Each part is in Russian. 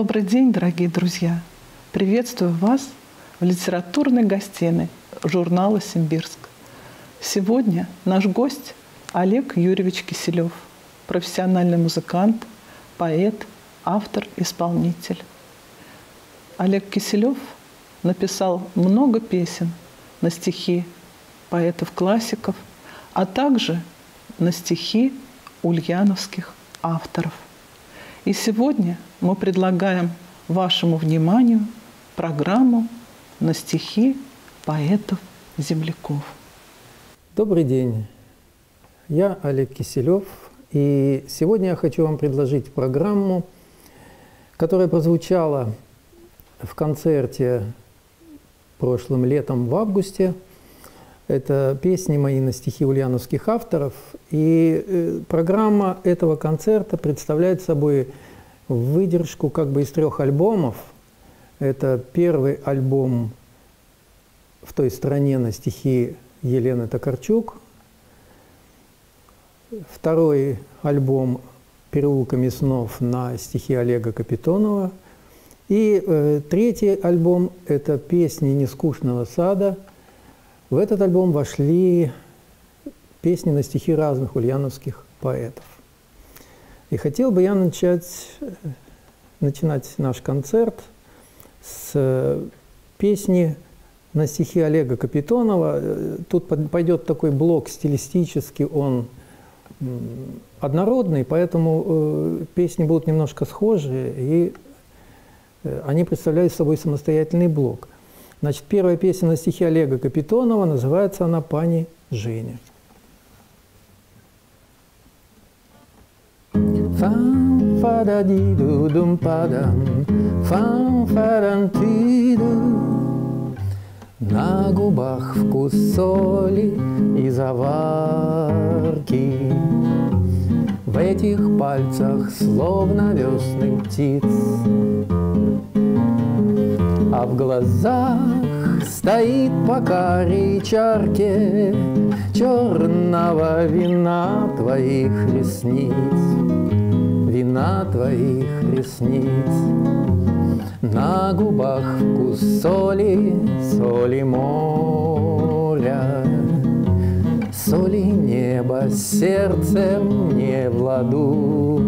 Добрый день, дорогие друзья! Приветствую вас в литературной гостиной журнала «Симбирск». Сегодня наш гость Олег Юрьевич Киселев, профессиональный музыкант, поэт, автор, исполнитель. Олег Киселев написал много песен на стихи поэтов-классиков, а также на стихи ульяновских авторов. И сегодня мы предлагаем вашему вниманию программу на стихи поэтов-земляков. Добрый день. Я Олег Киселев, и сегодня я хочу вам предложить программу, которая прозвучала в концерте прошлым летом в августе. Это песни мои на стихи ульяновских авторов. И э, программа этого концерта представляет собой выдержку как бы из трех альбомов. Это первый альбом в той стране на стихи Елены Токарчук. Второй альбом «Переулками снов» на стихи Олега Капитонова. И э, третий альбом – это «Песни нескучного сада». В этот альбом вошли песни на стихи разных ульяновских поэтов. И хотел бы я начать, начинать наш концерт с э, песни на стихи Олега Капитонова. Тут пойдет такой блок стилистический, он однородный, поэтому э, песни будут немножко схожие, и э, они представляют собой самостоятельный блок. Значит, первая песня на стихи Олега Капитонова, называется она «Пани Женя». Фам фада диду дум падам, фам фадан тиду. На губах вкус соли и заварки, В этих пальцах словно весны птиц, А в глазах стоит по каре чарке Черного вина твоих ресниц вина твоих ресниц. На губах вкус соли, соли моря, Соли неба сердцем не в ладу.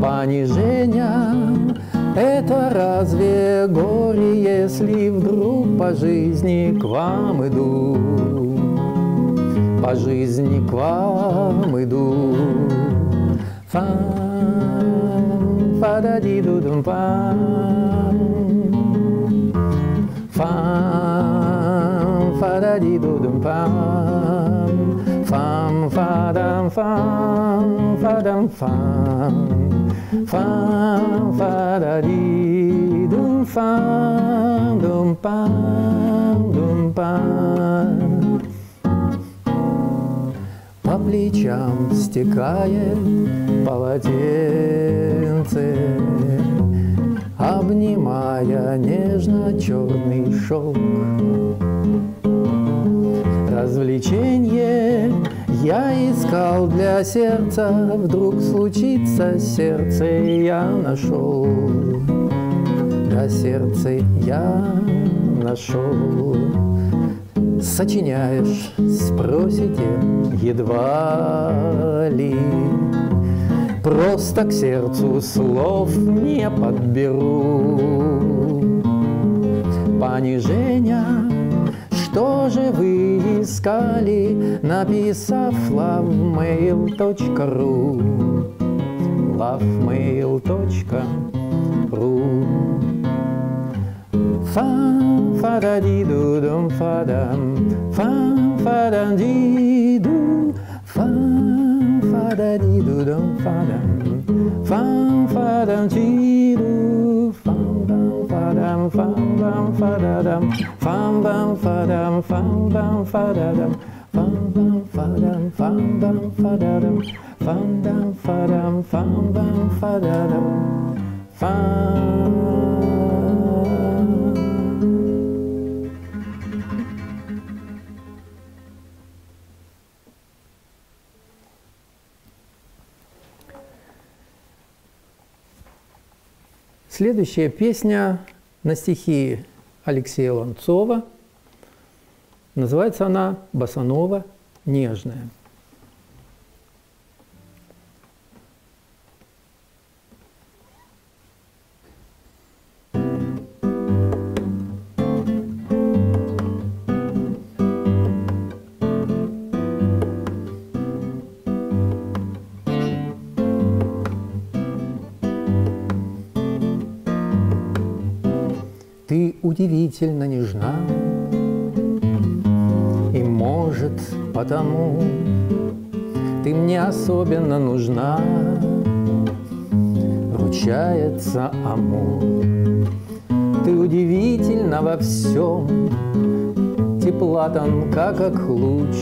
Понижение — это разве горе, Если вдруг по жизни к вам иду? По жизни к вам иду. Da di do dum fam. Fam, fa da di do dum fam. Fa da di dum fam, dum pam, dum pam. По плечам стекает полотенце, Обнимая нежно черный шелк. Развлечение я искал для сердца, Вдруг случится сердце я нашел. Да сердце я нашел. Сочиняешь, спросите, едва ли Просто к сердцу слов не подберу. Понижение, что же вы искали, написав lovemail.ru lovemail.ru Fam fa da di do dum fa dam Fam fa da di do Fam fa da di do dum fa dam fa da dam Fam dam fa dam fam dam fa da dam Fam dam fa dam fam dam fa da dam Fam Следующая песня на стихи Алексея Ланцова. Называется она «Басанова нежная». Потому Ты мне особенно нужна, Ручается Амур. Ты удивительно во всем, Тепла тонка, как луч,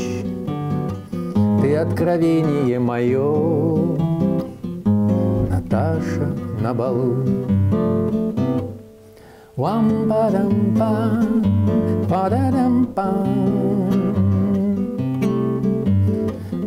Ты откровение мое, Наташа на балу. Wam ba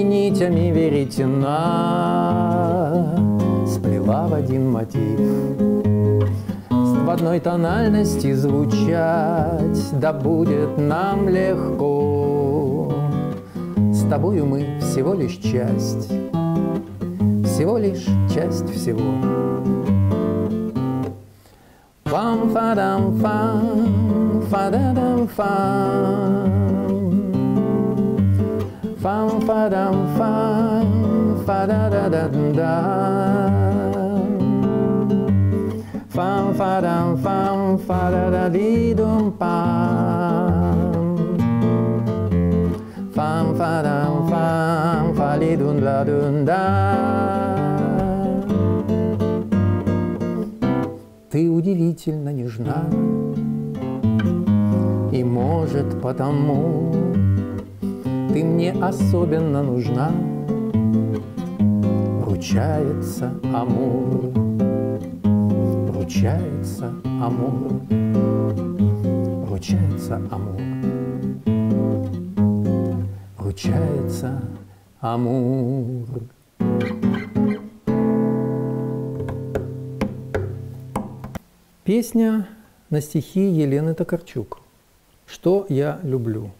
И нитями веретена Сплела в один мотив. В одной тональности звучать, Да будет нам легко. С тобою мы всего лишь часть, Всего лишь часть всего. Fam fa da da da. Fam fa dam fam, fa da da di dum pam. Fam fa dam fam, fa li dun la dun da. Ты удивительно нежна, И, может, потому Ты мне особенно нужна, Ручается Амур, Ручается Амур, Ручается Амур, Ручается Амур. Песня на стихи Елены Токарчук. Что я люблю?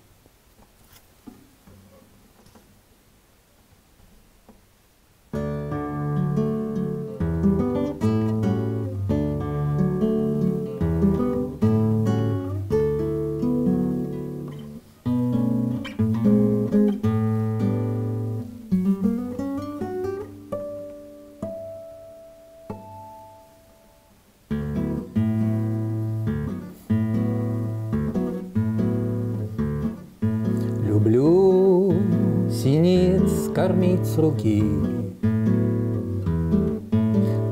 Руки.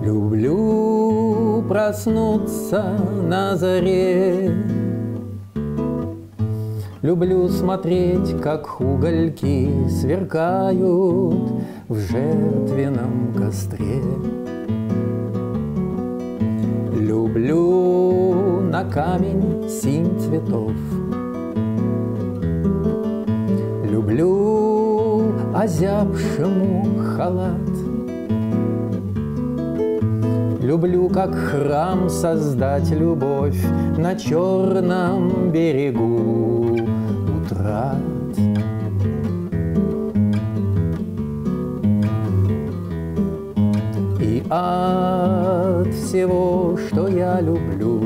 Люблю проснуться на заре. Люблю смотреть, как угольки сверкают в жертвенном костре. Люблю на камень синь цветов — Люблю озябшему халат. Люблю, как храм создать любовь На черном берегу утрат. И от всего, что я люблю,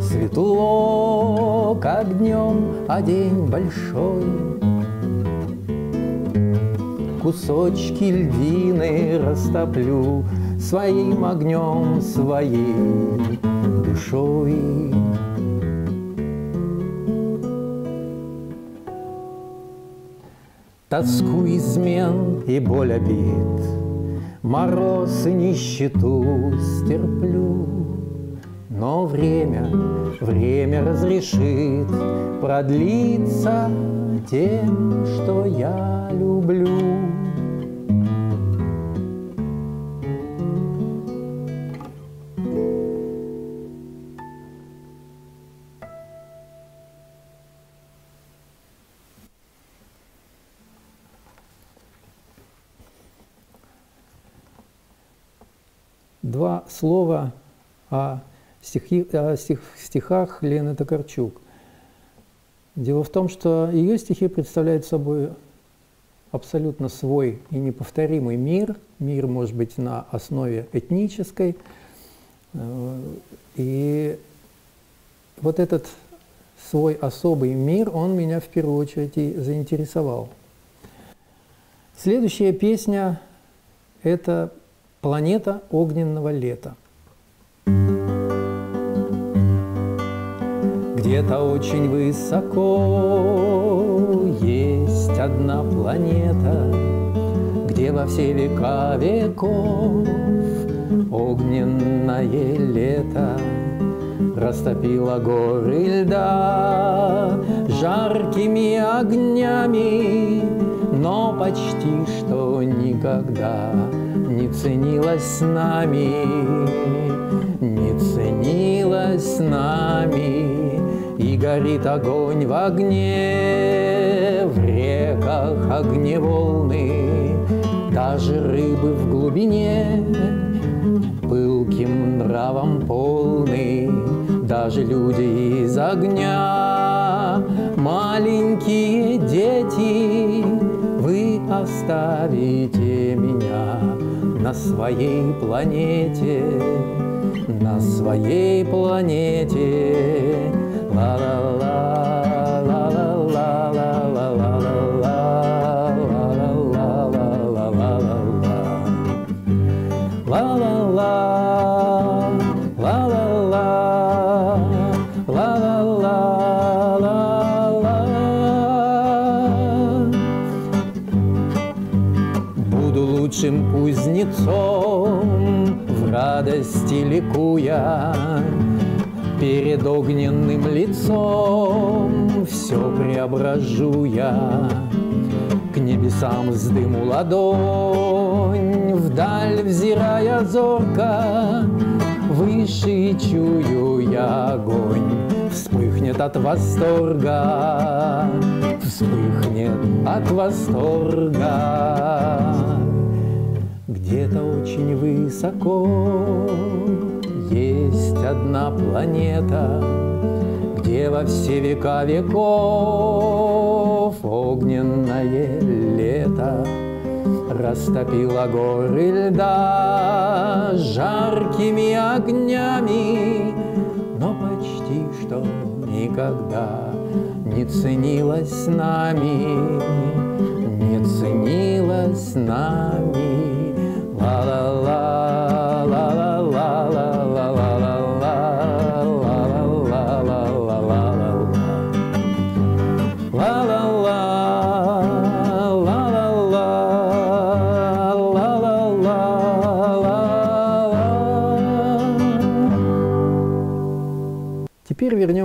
Светло, как днем, а день большой. Кусочки льдины растоплю Своим огнем, своей душой. Тоску измен и боль обид Мороз и нищету стерплю, но время, время разрешит продлиться тем, что я люблю. Два слова о, стихи, о стих, стихах Лены Токарчук. Дело в том, что ее стихи представляют собой абсолютно свой и неповторимый мир. Мир может быть на основе этнической. Э, и вот этот свой особый мир, он меня в первую очередь и заинтересовал. Следующая песня – это «Планета огненного лета». Где-то очень высоко есть одна планета, Где во все века веков огненное лето Растопило горы льда жаркими огнями, Но почти что никогда не ценилась с нами, не ценилась с нами. И горит огонь в огне, в реках огневолны, Даже рыбы в глубине пылким нравом полны, Даже люди из огня, маленькие дети, Вы оставите меня на своей планете, на своей планете. Кузнецом в радости ликуя Перед огненным лицом все преображу я. К небесам вздыму ладонь, Вдаль взирая зорко, Выше чую я огонь, Вспыхнет от восторга, Вспыхнет от восторга. Где-то очень высоко есть одна планета, Где во все века веков Огненное лето Растопило горы льда Жаркими огнями, Но почти что никогда Не ценилась нами, Не ценилась нами.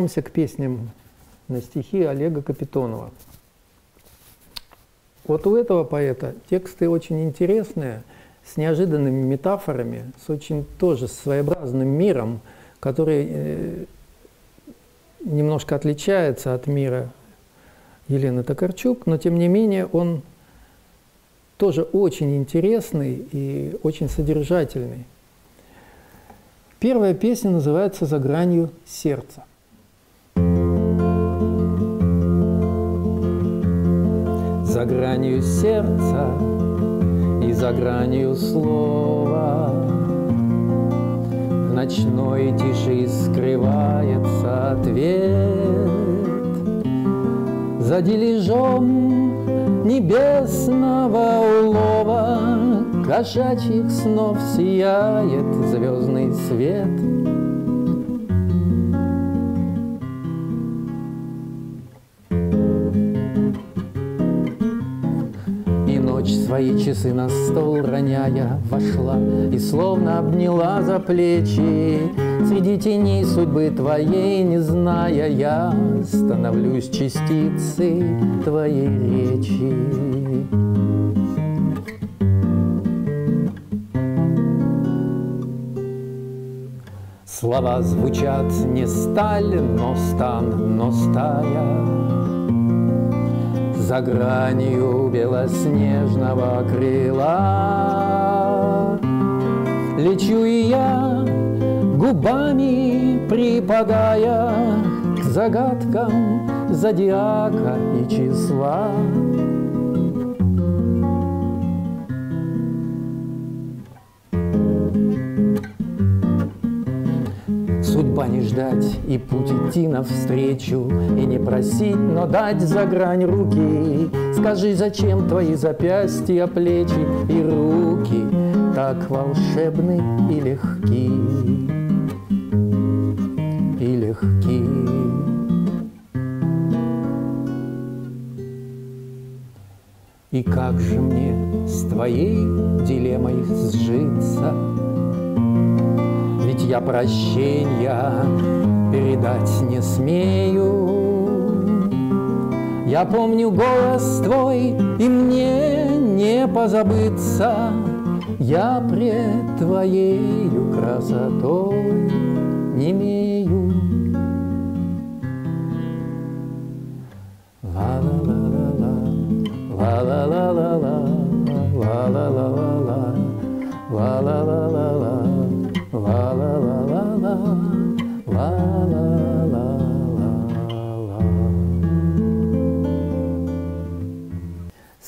Вернемся к песням на стихи Олега Капитонова. Вот у этого поэта тексты очень интересные, с неожиданными метафорами, с очень тоже своеобразным миром, который э, немножко отличается от мира Елены Токарчук, но тем не менее он тоже очень интересный и очень содержательный. Первая песня называется «За гранью сердца». За гранью сердца и за гранью слова В ночной тиши скрывается ответ За дележом небесного улова кошачьих снов сияет звездный свет. Свои часы на стол роняя вошла И словно обняла за плечи. Среди теней судьбы твоей не зная Я становлюсь частицей твоей речи. Слова звучат не сталь, но стан, но стая За гранью белоснежного крыла. Лечу и я, губами припадая К загадкам зодиака и числа Судьба не ждать и путь идти навстречу, И не просить, но дать за грань руки. Скажи, зачем твои запястья, плечи и руки Так волшебны и легки, и легки. И как же мне с твоей дилеммой сжиться — я прощения передать не смею. Я помню голос твой, и мне не позабыться, Я пред твоею красотой не имею. Ла-ла-ла-ла-ла, ла-ла-ла-ла-ла, ла-ла-ла-ла-ла, ла-ла-ла-ла-ла. Ла-ла-ла-ла-ла,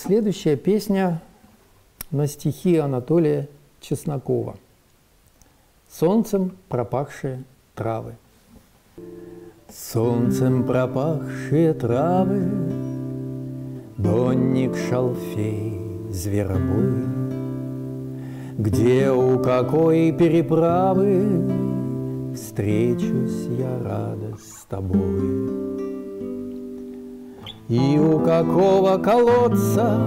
Следующая песня на стихи Анатолия Чеснокова. Солнцем пропахшие травы. Солнцем пропахшие травы, Донник шалфей, зверобой, где у какой переправы Встречусь я радость с тобой. И у какого колодца,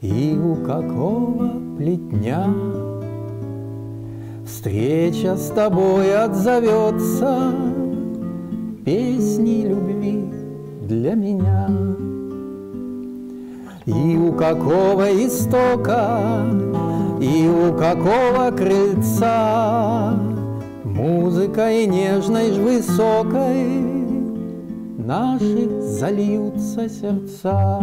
и у какого плетня Встреча с тобой отзовется Песни любви для меня. И у какого истока и у какого крыльца Музыкой нежной ж высокой Наши зальются сердца.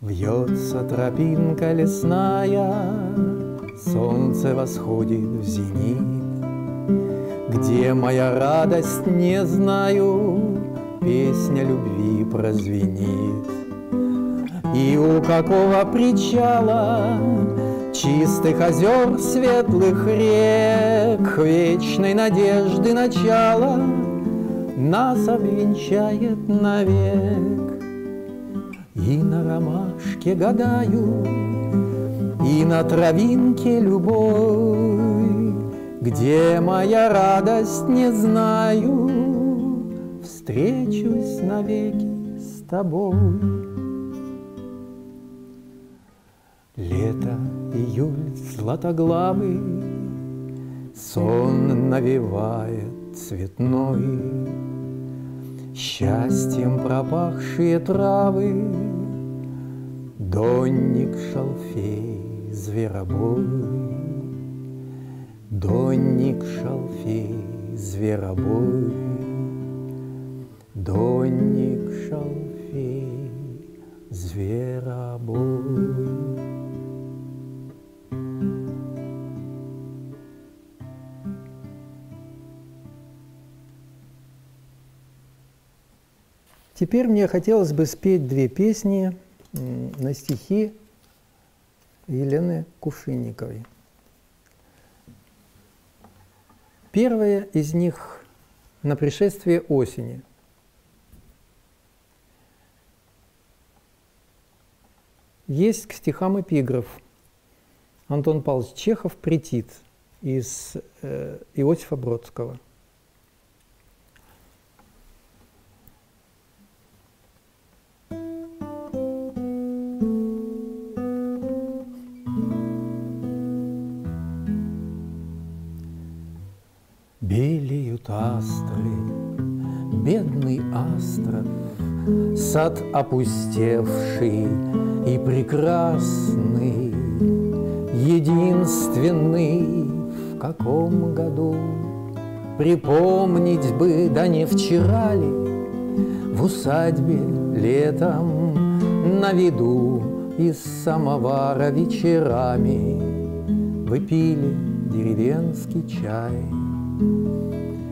Вьется тропинка лесная, Солнце восходит в зенит. Где моя радость, не знаю, Песня любви прозвенит. И у какого причала Чистых озер, светлых рек, Вечной надежды начало Нас обвенчает навек. И на ромашке гадаю, И на травинке любовь, Где моя радость, не знаю, Встречусь навеки с тобой. Лето, июль, златоглавый, Сон навевает цветной, Счастьем пропахшие травы, Донник шалфей, зверобой, Донник шалфей, зверобой, Донник шалфей, зверобой. Теперь мне хотелось бы спеть две песни на стихи Елены Кувшинниковой. Первая из них на пришествие осени. Есть к стихам эпиграф. Антон Павлович Чехов «Претит» из э, Иосифа Бродского – Сад опустевший и прекрасный, Единственный в каком году Припомнить бы, да не вчера ли, В усадьбе летом на виду Из самовара вечерами Вы пили деревенский чай.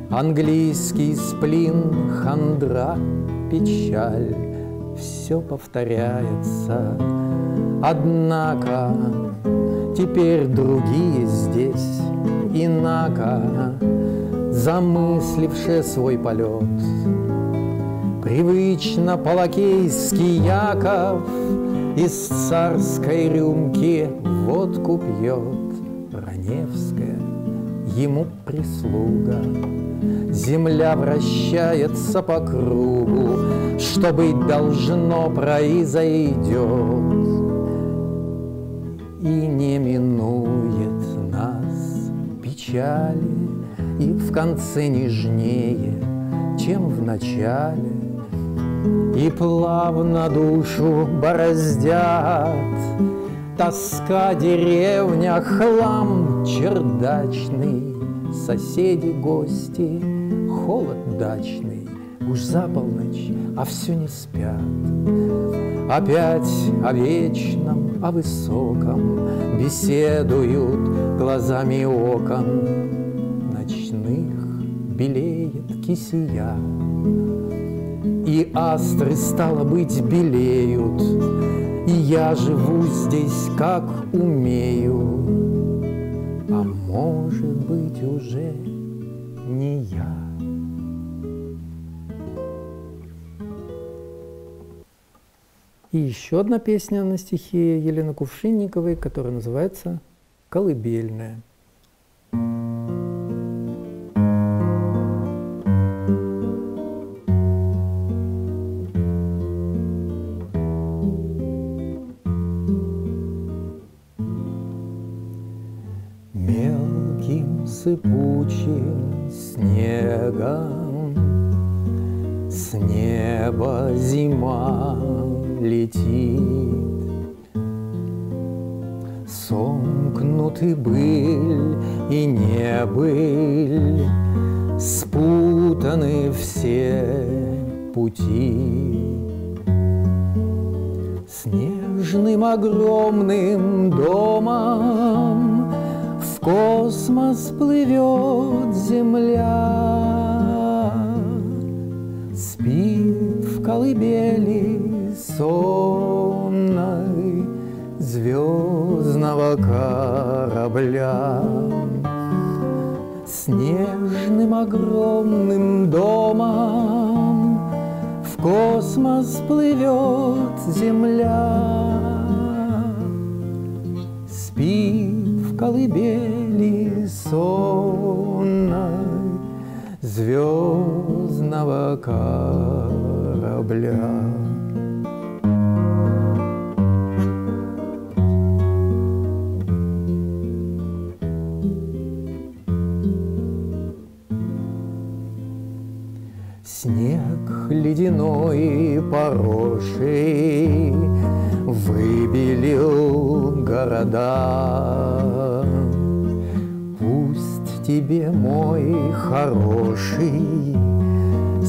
Английский сплин, хандра, печаль, Все повторяется, однако Теперь другие здесь, инако, Замыслившие свой полет. Привычно полакейский Яков Из царской рюмки водку пьет Раневская, ему прислуга. Земля вращается по кругу, Что быть должно произойдет и не минует нас печали, И в конце нежнее, чем в начале, И плавно душу бороздят Тоска деревня, хлам чердачный, Соседи, гости, холод дачный, Уж за полночь, а все не спят. Опять о вечном, о высоком. Беседуют глазами окон. Ночных белеет кисия. И астры, стало быть, белеют И я живу здесь, как умею А может быть, уже не я. И еще одна песня на стихи Елены Кувшинниковой, которая называется «Колыбельная». Колыбели сонной звездного корабля. Снежным огромным домом В космос плывет земля. Спит в колыбели сонной Звездного корабля. Ледяной порошей Выбелил города. Пусть тебе, мой хороший,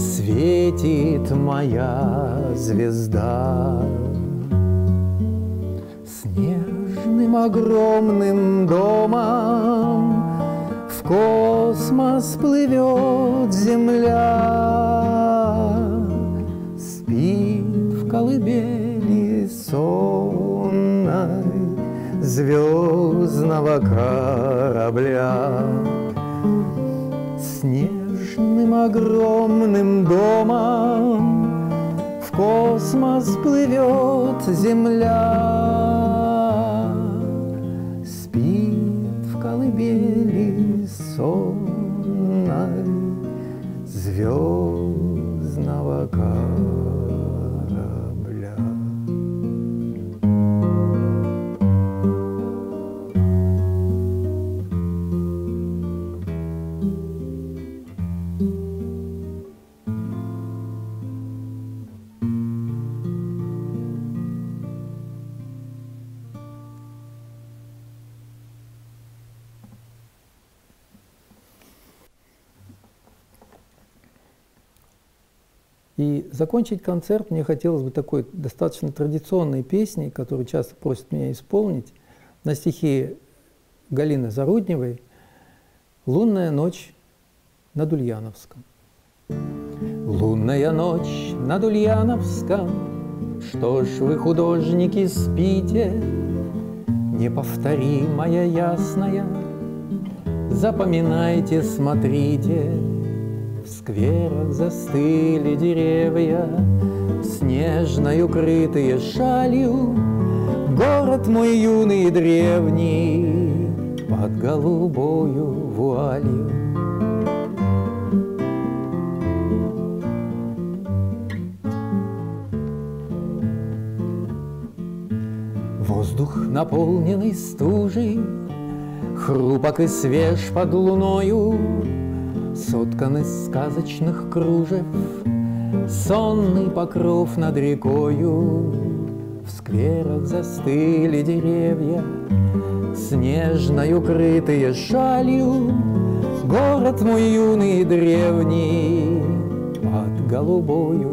Светит моя звезда. Снежным огромным домом В космос плывет земля колыбели сонной Звездного корабля. Снежным огромным домом В космос плывет земля. Спит в колыбели сонной Звездного закончить концерт мне хотелось бы такой достаточно традиционной песней, которую часто просят меня исполнить, на стихи Галины Зарудневой «Лунная ночь над Ульяновском». Лунная ночь над Ульяновском, Что ж вы, художники, спите, Неповторимая, ясная, Запоминайте, смотрите, скверах застыли деревья, Снежной укрытые шалью, Город мой юный и древний Под голубою вуалью. Воздух, наполненный стужей, Хрупок и свеж под луною, Соткан из сказочных кружев, Сонный покров над рекою. В скверах застыли деревья, Снежной укрытые шалью, Город мой юный и древний Под голубою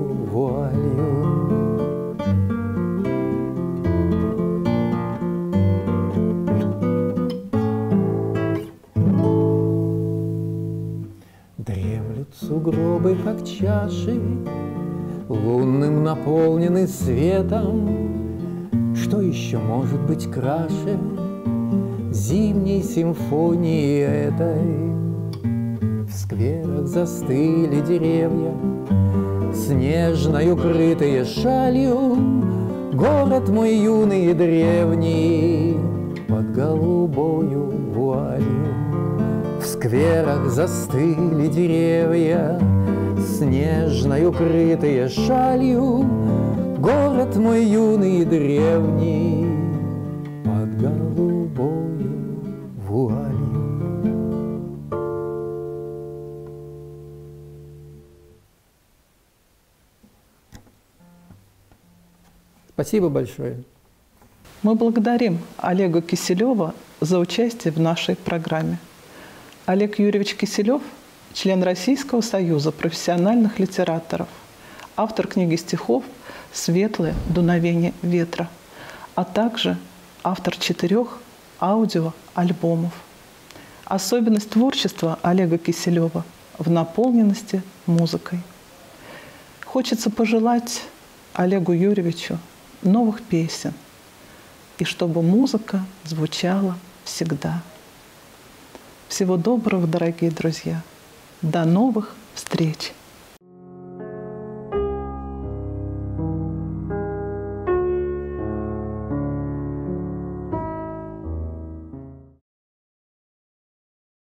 сугробы, как чаши, Лунным наполнены светом. Что еще может быть краше Зимней симфонии этой? В скверах застыли деревья, Снежной укрытые шалью, Город мой юный и древний Под голубою вуалью. Скверах застыли деревья, Снежной укрытые шалью, Город мой юный и древний Под голубою вуалью. Спасибо большое. Мы благодарим Олега Киселева за участие в нашей программе. Олег Юрьевич Киселев – член Российского союза профессиональных литераторов, автор книги стихов «Светлое дуновение ветра», а также автор четырех аудиоальбомов. Особенность творчества Олега Киселева в наполненности музыкой. Хочется пожелать Олегу Юрьевичу новых песен, и чтобы музыка звучала всегда. Всего доброго, дорогие друзья. До новых встреч!